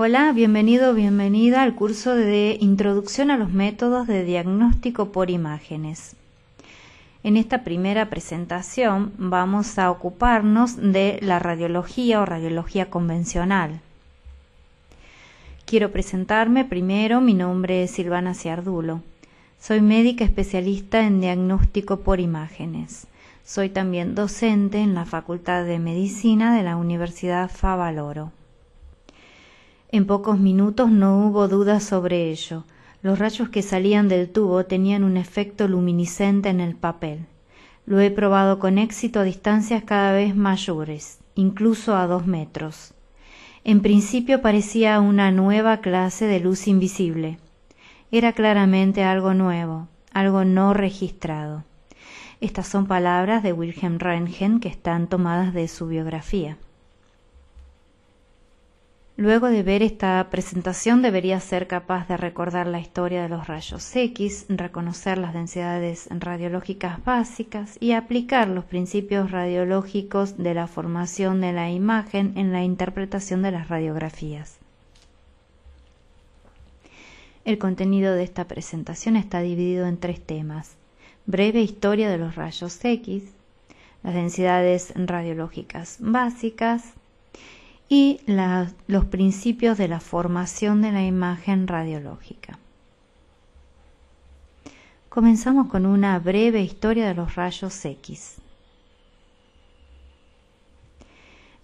Hola, bienvenido, bienvenida al curso de Introducción a los métodos de diagnóstico por imágenes. En esta primera presentación vamos a ocuparnos de la radiología o radiología convencional. Quiero presentarme primero, mi nombre es Silvana Ciardulo. Soy médica especialista en diagnóstico por imágenes. Soy también docente en la Facultad de Medicina de la Universidad Favaloro. En pocos minutos no hubo duda sobre ello. Los rayos que salían del tubo tenían un efecto luminiscente en el papel. Lo he probado con éxito a distancias cada vez mayores, incluso a dos metros. En principio parecía una nueva clase de luz invisible. Era claramente algo nuevo, algo no registrado. Estas son palabras de Wilhelm Röntgen que están tomadas de su biografía. Luego de ver esta presentación debería ser capaz de recordar la historia de los rayos X, reconocer las densidades radiológicas básicas y aplicar los principios radiológicos de la formación de la imagen en la interpretación de las radiografías. El contenido de esta presentación está dividido en tres temas. Breve historia de los rayos X, las densidades radiológicas básicas, y los principios de la formación de la imagen radiológica. Comenzamos con una breve historia de los rayos X.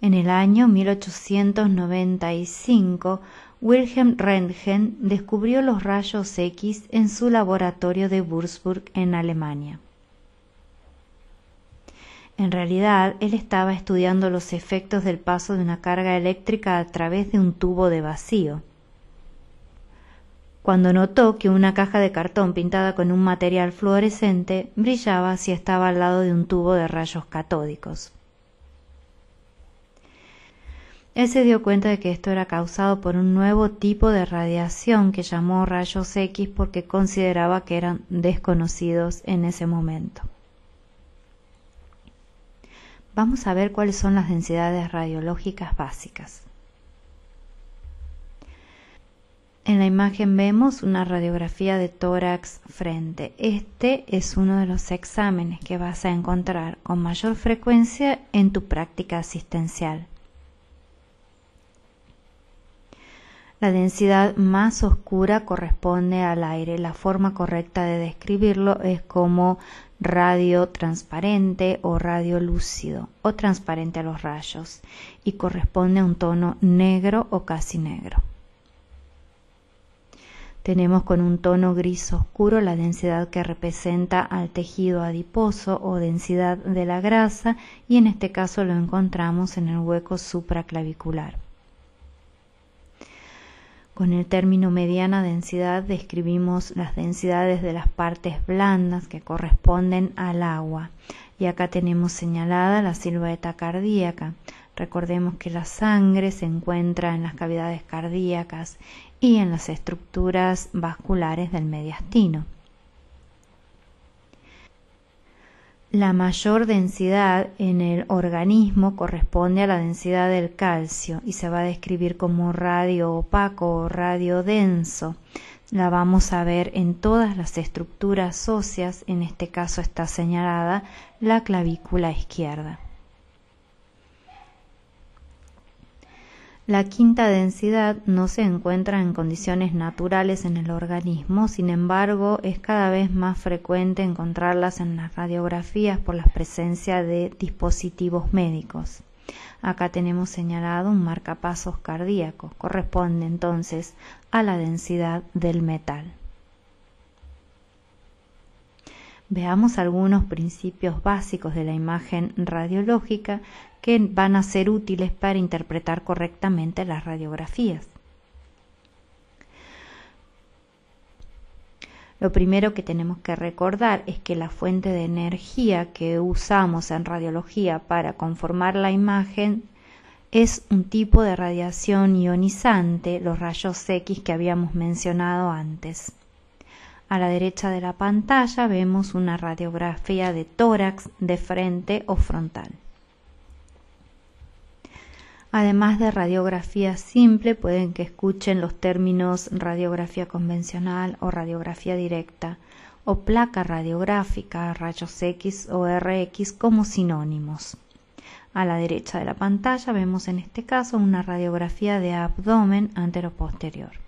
En el año 1895, Wilhelm Röntgen descubrió los rayos X en su laboratorio de Würzburg, en Alemania. En realidad, él estaba estudiando los efectos del paso de una carga eléctrica a través de un tubo de vacío. Cuando notó que una caja de cartón pintada con un material fluorescente brillaba si estaba al lado de un tubo de rayos catódicos. Él se dio cuenta de que esto era causado por un nuevo tipo de radiación que llamó rayos X porque consideraba que eran desconocidos en ese momento. Vamos a ver cuáles son las densidades radiológicas básicas. En la imagen vemos una radiografía de tórax frente. Este es uno de los exámenes que vas a encontrar con mayor frecuencia en tu práctica asistencial. La densidad más oscura corresponde al aire. La forma correcta de describirlo es como radio transparente o radio lúcido o transparente a los rayos y corresponde a un tono negro o casi negro. Tenemos con un tono gris oscuro la densidad que representa al tejido adiposo o densidad de la grasa y en este caso lo encontramos en el hueco supraclavicular. Con el término mediana densidad describimos las densidades de las partes blandas que corresponden al agua. Y acá tenemos señalada la silueta cardíaca. Recordemos que la sangre se encuentra en las cavidades cardíacas y en las estructuras vasculares del mediastino. La mayor densidad en el organismo corresponde a la densidad del calcio y se va a describir como radio opaco o radio denso. La vamos a ver en todas las estructuras óseas, en este caso está señalada la clavícula izquierda. La quinta densidad no se encuentra en condiciones naturales en el organismo, sin embargo es cada vez más frecuente encontrarlas en las radiografías por la presencia de dispositivos médicos. Acá tenemos señalado un marcapasos cardíaco, corresponde entonces a la densidad del metal. Veamos algunos principios básicos de la imagen radiológica que van a ser útiles para interpretar correctamente las radiografías. Lo primero que tenemos que recordar es que la fuente de energía que usamos en radiología para conformar la imagen es un tipo de radiación ionizante, los rayos X que habíamos mencionado antes. A la derecha de la pantalla vemos una radiografía de tórax de frente o frontal. Además de radiografía simple, pueden que escuchen los términos radiografía convencional o radiografía directa o placa radiográfica, rayos X o RX como sinónimos. A la derecha de la pantalla vemos en este caso una radiografía de abdomen anteroposterior.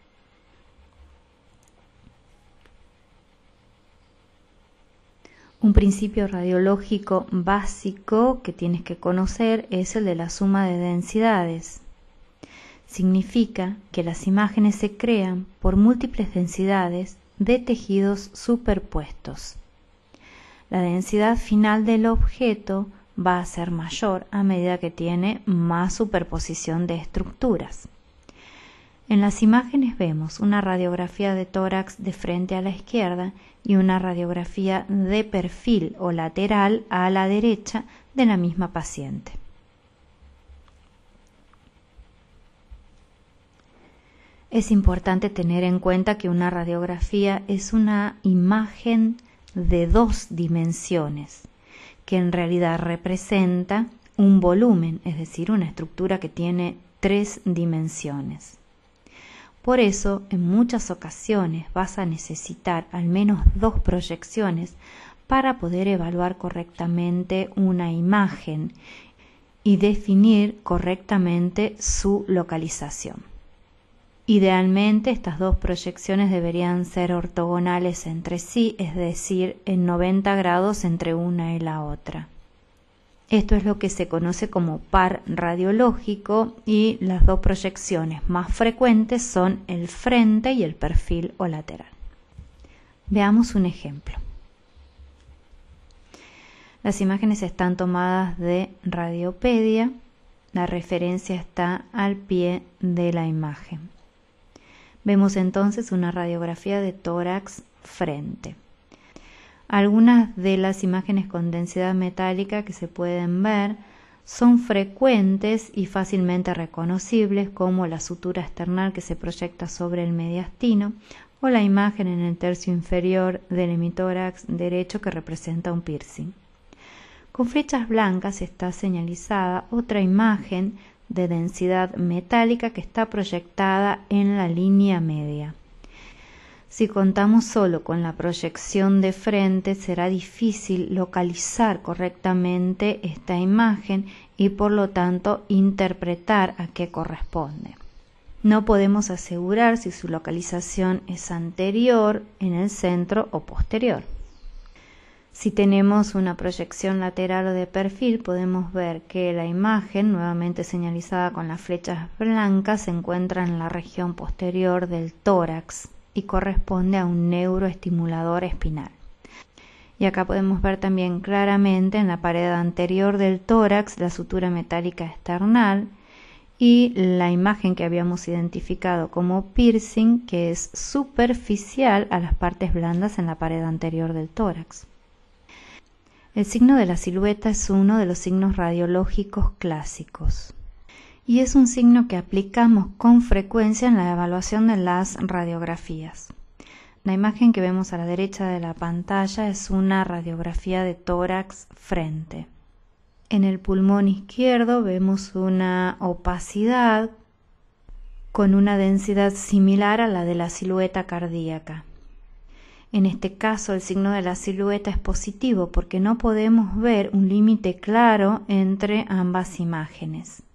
Un principio radiológico básico que tienes que conocer es el de la suma de densidades. Significa que las imágenes se crean por múltiples densidades de tejidos superpuestos. La densidad final del objeto va a ser mayor a medida que tiene más superposición de estructuras. En las imágenes vemos una radiografía de tórax de frente a la izquierda y una radiografía de perfil o lateral a la derecha de la misma paciente. Es importante tener en cuenta que una radiografía es una imagen de dos dimensiones, que en realidad representa un volumen, es decir, una estructura que tiene tres dimensiones. Por eso, en muchas ocasiones vas a necesitar al menos dos proyecciones para poder evaluar correctamente una imagen y definir correctamente su localización. Idealmente estas dos proyecciones deberían ser ortogonales entre sí, es decir, en 90 grados entre una y la otra. Esto es lo que se conoce como par radiológico y las dos proyecciones más frecuentes son el frente y el perfil o lateral. Veamos un ejemplo. Las imágenes están tomadas de Radiopedia. La referencia está al pie de la imagen. Vemos entonces una radiografía de tórax frente. Algunas de las imágenes con densidad metálica que se pueden ver son frecuentes y fácilmente reconocibles como la sutura external que se proyecta sobre el mediastino o la imagen en el tercio inferior del hemitórax derecho que representa un piercing. Con flechas blancas está señalizada otra imagen de densidad metálica que está proyectada en la línea media. Si contamos solo con la proyección de frente, será difícil localizar correctamente esta imagen y por lo tanto interpretar a qué corresponde. No podemos asegurar si su localización es anterior, en el centro o posterior. Si tenemos una proyección lateral o de perfil, podemos ver que la imagen, nuevamente señalizada con las flechas blancas, se encuentra en la región posterior del tórax y corresponde a un neuroestimulador espinal. Y acá podemos ver también claramente en la pared anterior del tórax la sutura metálica external y la imagen que habíamos identificado como piercing que es superficial a las partes blandas en la pared anterior del tórax. El signo de la silueta es uno de los signos radiológicos clásicos y es un signo que aplicamos con frecuencia en la evaluación de las radiografías. La imagen que vemos a la derecha de la pantalla es una radiografía de tórax frente. En el pulmón izquierdo vemos una opacidad con una densidad similar a la de la silueta cardíaca. En este caso el signo de la silueta es positivo porque no podemos ver un límite claro entre ambas imágenes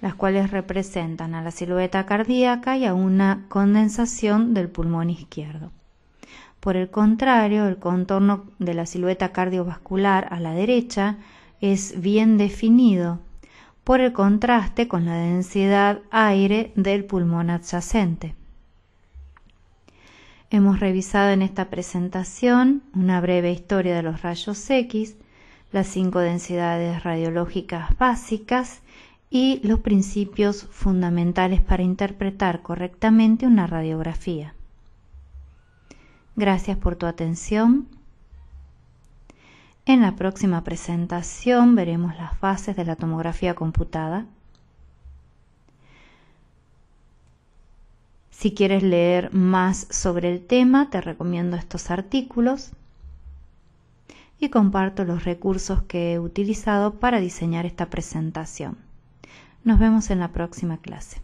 las cuales representan a la silueta cardíaca y a una condensación del pulmón izquierdo. Por el contrario, el contorno de la silueta cardiovascular a la derecha es bien definido por el contraste con la densidad aire del pulmón adyacente. Hemos revisado en esta presentación una breve historia de los rayos X, las cinco densidades radiológicas básicas y los principios fundamentales para interpretar correctamente una radiografía. Gracias por tu atención. En la próxima presentación veremos las bases de la tomografía computada. Si quieres leer más sobre el tema, te recomiendo estos artículos y comparto los recursos que he utilizado para diseñar esta presentación. Nos vemos en la próxima clase.